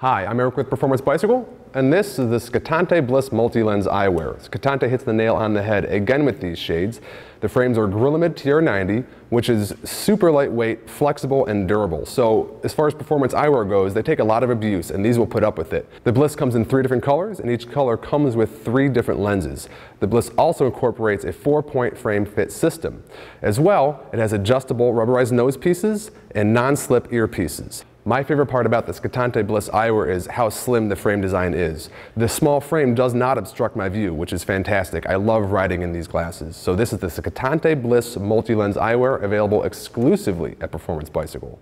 Hi, I'm Eric with Performance Bicycle, and this is the Scattante Bliss Multi-Lens Eyewear. Scattante hits the nail on the head again with these shades. The frames are Grilamid TR90, which is super lightweight, flexible, and durable. So as far as performance eyewear goes, they take a lot of abuse, and these will put up with it. The Bliss comes in three different colors, and each color comes with three different lenses. The Bliss also incorporates a four-point frame fit system. As well, it has adjustable rubberized nose pieces and non-slip ear pieces. My favorite part about the Scattante Bliss eyewear is how slim the frame design is. The small frame does not obstruct my view, which is fantastic. I love riding in these glasses. So this is the Scattante Bliss multi-lens eyewear available exclusively at Performance Bicycle.